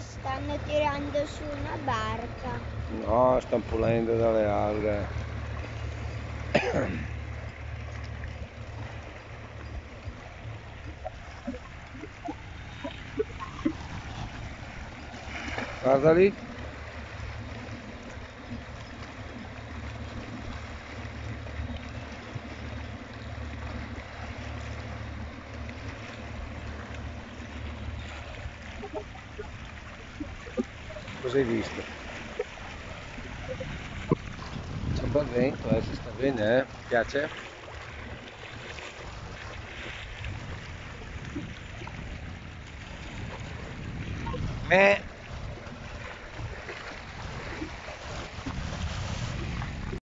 stanno tirando su una barca. No, stanno pulendo dalle alghe. Guarda lì. Cosa hai visto? C'è un bel vento, eh, si sta bene, eh? Ti piace? Meh.